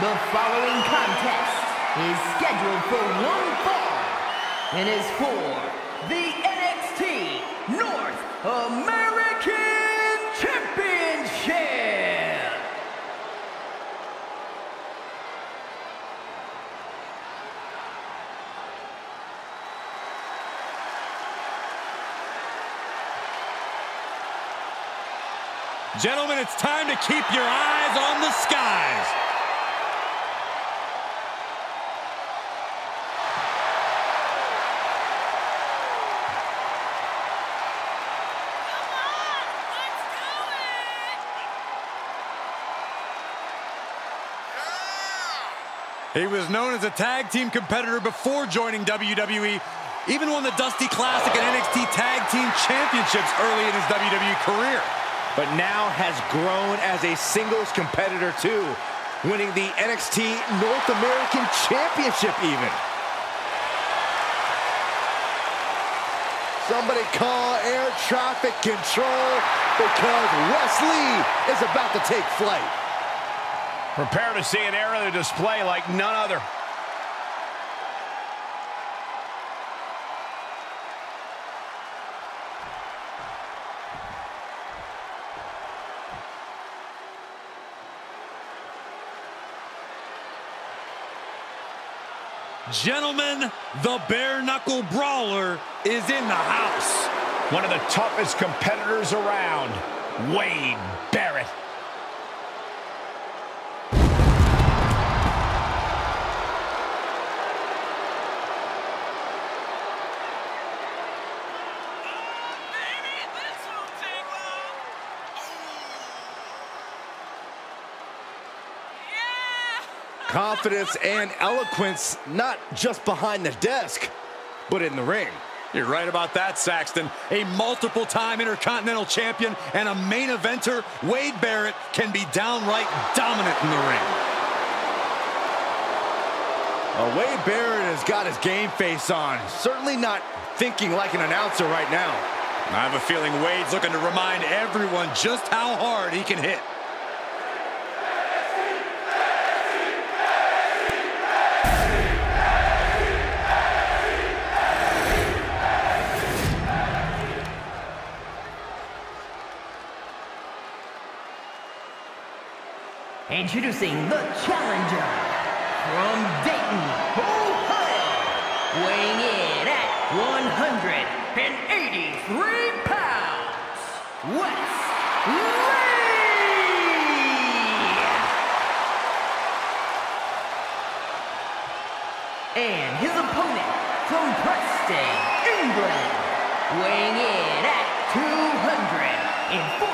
The following contest is scheduled for one fall and is for the NXT North American Championship. Gentlemen, it's time to keep your eyes on the skies. He was known as a tag team competitor before joining WWE, even won the Dusty Classic and NXT Tag Team Championships early in his WWE career. But now has grown as a singles competitor too, winning the NXT North American Championship even. Somebody call air traffic control because Wes Lee is about to take flight. Prepare to see an era of display like none other. Gentlemen, the bare knuckle brawler is in the house. One of the toughest competitors around, Wade Barrett. Confidence and eloquence, not just behind the desk, but in the ring. You're right about that, Saxton. A multiple-time Intercontinental Champion and a main eventer, Wade Barrett, can be downright dominant in the ring. Well, Wade Barrett has got his game face on. Certainly not thinking like an announcer right now. I have a feeling Wade's looking to remind everyone just how hard he can hit. Introducing the challenger from Dayton, Ohio, weighing in at 183 pounds, Wes Lee! And his opponent from Preston, England, weighing in at 246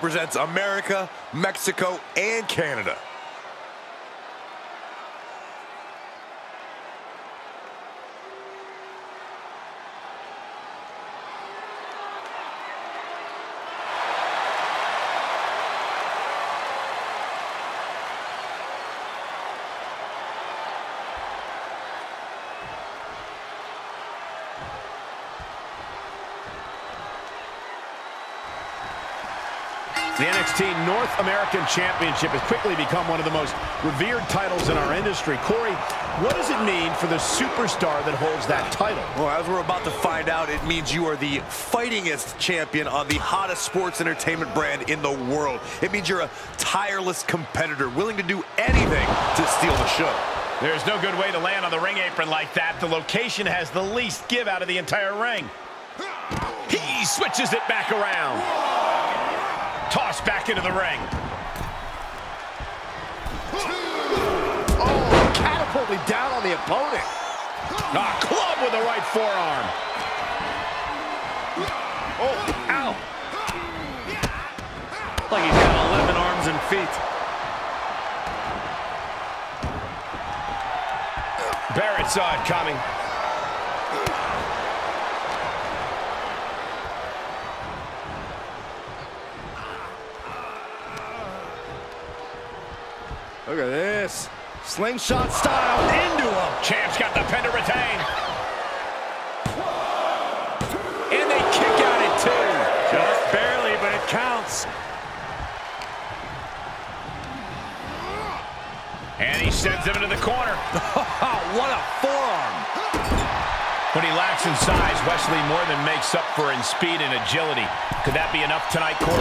represents America, Mexico, and Canada. The NXT North American Championship has quickly become one of the most revered titles in our industry. Corey, what does it mean for the superstar that holds that title? Well, as we're about to find out, it means you are the fightingest champion on the hottest sports entertainment brand in the world. It means you're a tireless competitor, willing to do anything to steal the show. There's no good way to land on the ring apron like that. The location has the least give out of the entire ring. He switches it back around. Tossed back into the ring. Oh, catapulted down on the opponent. A club with the right forearm. Oh, ow. Like he's got 11 arms and feet. Barrett saw it coming. Look at this. Slingshot style into him. Champ's got the pin to retain. And they kick out at two. Just barely, but it counts. And he sends him into the corner. what a forearm. When he lacks in size, Wes Lee more than makes up for in speed and agility. Could that be enough tonight, Corey?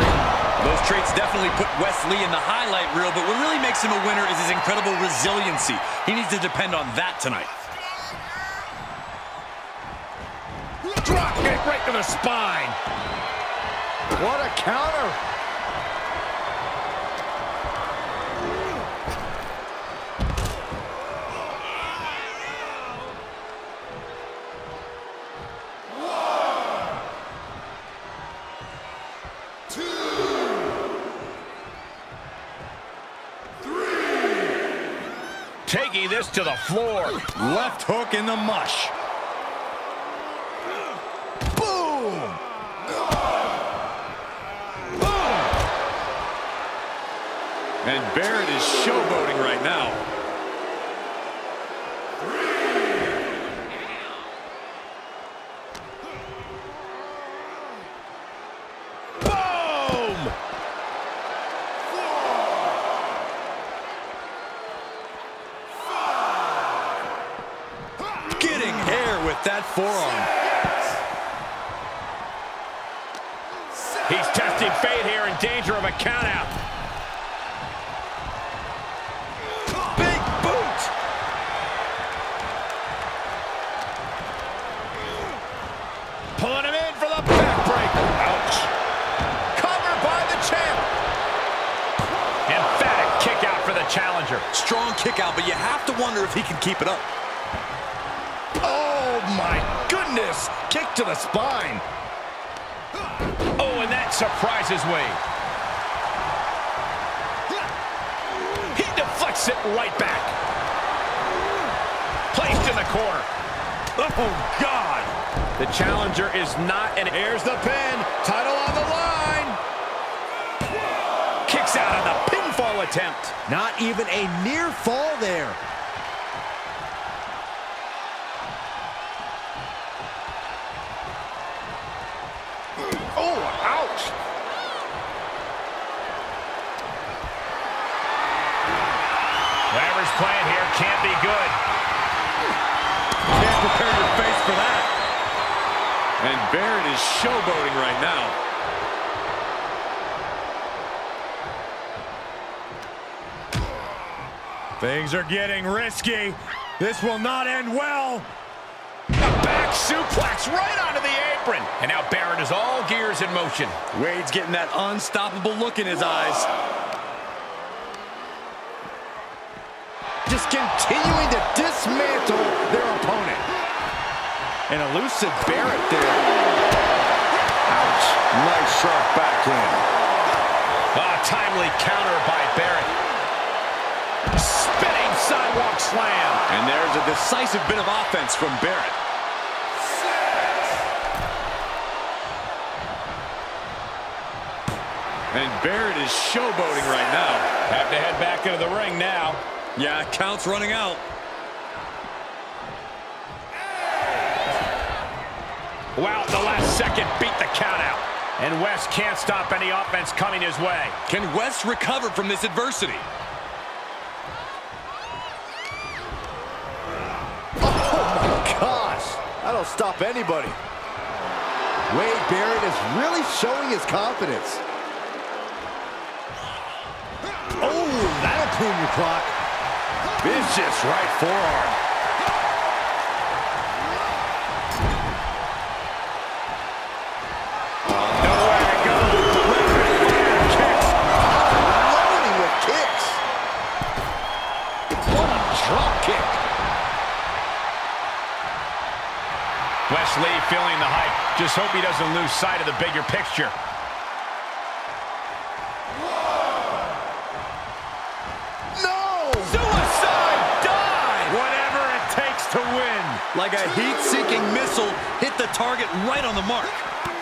Those traits definitely put Wes Lee in the highlight reel, but what really makes him a winner is his incredible resiliency. He needs to depend on that tonight. Drop kick right to the spine. What a counter. Taking this to the floor. Left hook in the mush. Boom. Boom! And Barrett is showboating right now. Forearm. He's testing fate here in danger of a countout. Big boot. Pulling him in for the backbreaker. Ouch. Covered by the champ. Emphatic kick out for the challenger. Strong kick out, but you have to wonder if he can keep it up. Goodness. Kick to the spine. Oh, and that surprises Wade. He deflects it right back. Placed in the corner. Oh, God. The challenger is not, and here's the pin. Title on the line. Kicks out on the pinfall attempt. Not even a near fall there. Ouch. Whatever's playing here can't be good. Can't prepare your face for that. And Barrett is showboating right now. Things are getting risky. This will not end well. A back suplex right onto the motion. Wade's getting that unstoppable look in his eyes. Just continuing to dismantle their opponent. An elusive Barrett there. Ouch. Nice sharp backhand. A timely counter by Barrett. Spinning sidewalk slam. And there's a decisive bit of offense from Barrett. And Barrett is showboating right now. Have to head back into the ring now. Yeah, count's running out. Wow, the last second beat the count out. And West can't stop any offense coming his way. Can West recover from this adversity? Oh, my gosh, that'll stop anybody. Wade Barrett is really showing his confidence. That'll prune your clock. Vicious right forearm. Nowhere to go. Kicks. Loading with kicks. What a drop kick. Wes Lee feeling the hype. Just hope he doesn't lose sight of the bigger picture. Like a heat-seeking missile, hit the target right on the mark.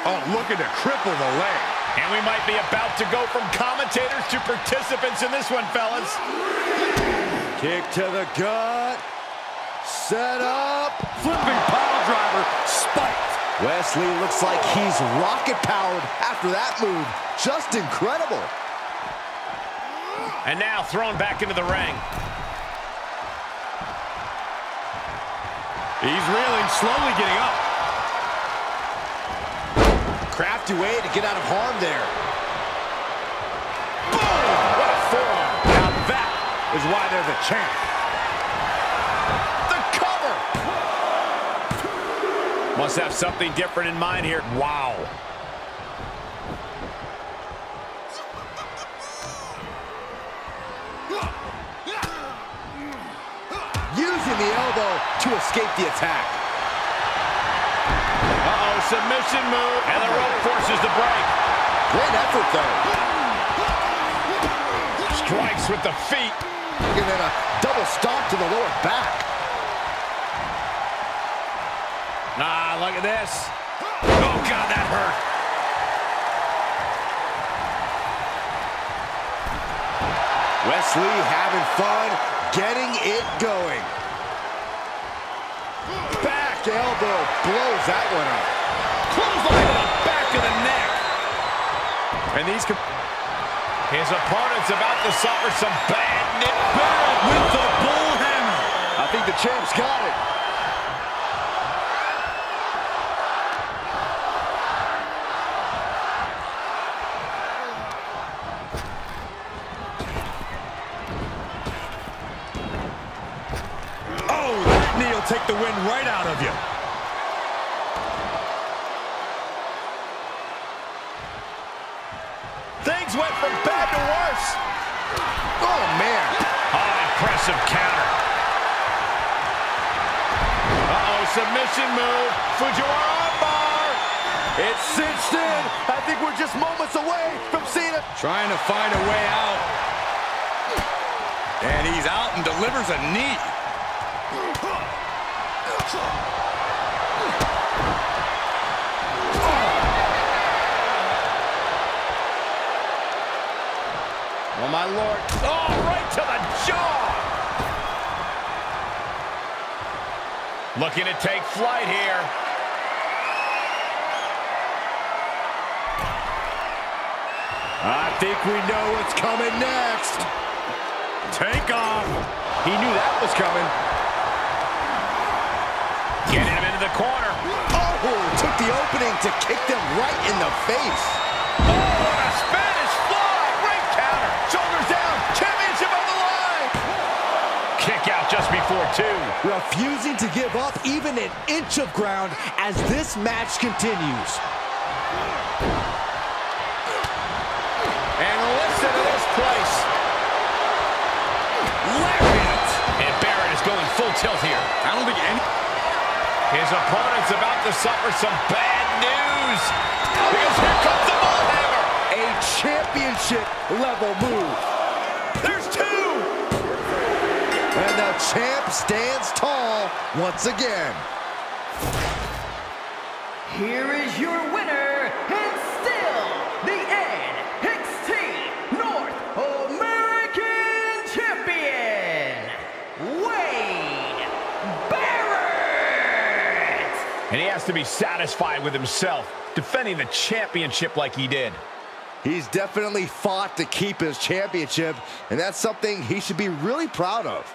Oh, looking to cripple the leg. And we might be about to go from commentators to participants in this one, fellas. Kick to the gut. Set up. Flipping pile driver. Spiked. Wes Lee looks like he's rocket powered after that move. Just incredible. And now thrown back into the ring. He's reeling, slowly getting up. Crafty way to get out of harm there. Boom! What a forearm. Now that is why they're the champ. The cover! Must have something different in mind here. Wow. Using the elbow to escape the attack. Uh-oh, submission move. And the rope forces the break. Great effort, though. Strikes with the feet. And then a double stomp to the lower back. Ah, look at this. Oh, God, that hurt. Wes Lee having fun, getting it going. Back elbow blows that one up. Clothesline to the back of the neck. And these... His opponent's about to suffer some bad news. Barrett with the bull hammer. I think the champ's got it. Take the wind right out of you. Things went from bad to worse. Oh, man. Oh, impressive counter. Uh-oh, submission move. Fujiwara armbar. It's cinched in. I think we're just moments away from seeing it. Trying to find a way out. And he's out and delivers a knee. Oh, my Lord. Oh, right to the jaw. Looking to take flight here. I think we know what's coming next. Take off. He knew that was coming. Getting him into the corner. Oh, took the opening to kick them right in the face. Oh, what a Spanish fly. Great counter. Shoulders down. Championship on the line. Kick out just before two. Refusing to give up even an inch of ground as this match continues. And listen to this place. Lariat. And Barrett is going full tilt here. I don't think any... His opponent's about to suffer some bad news. Because here comes the bull hammer. A championship level move. There's two. And the champ stands tall once again. Here is your winner, to be satisfied with himself, defending the championship like he did. He's definitely fought to keep his championship, and that's something he should be really proud of.